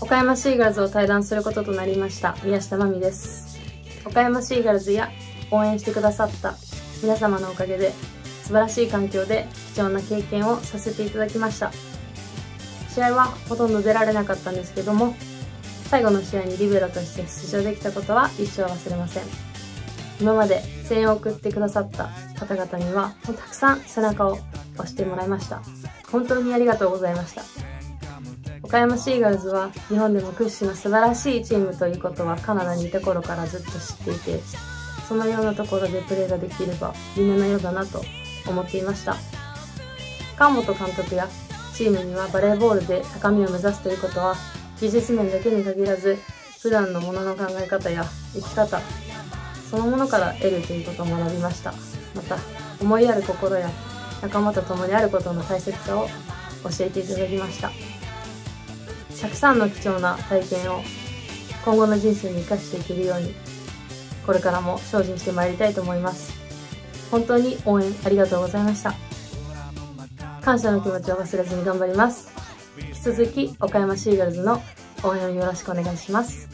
岡山シーガルズを対談することとなりました宮下真美です。岡山シーガルズや応援してくださった皆様のおかげで素晴らしい環境で貴重な経験をさせていただきました。試合はほとんど出られなかったんですけども最後の試合にリベロとして出場できたことは一生忘れません。今まで声援を送ってくださった方々にはたくさん背中を押してもらいました。本当にありがとうございました。岡山シーガルズは日本でも屈指の素晴らしいチームということはカナダにいた頃からずっと知っていてそのようなところでプレーができれば夢のようだなと思っていました。川本監督やチームにはバレーボールで高みを目指すということは技術面だけに限らず普段のものの考え方や生き方そのものから得るということを学びました。また思いやる心や仲間と共にあることの大切さを教えていただきました。たくさんの貴重な体験を今後の人生に生かしていけるようにこれからも精進してまいりたいと思います。本当に応援ありがとうございました。感謝の気持ちを忘れずに頑張ります。引き続き岡山シーガルズの応援をよろしくお願いします。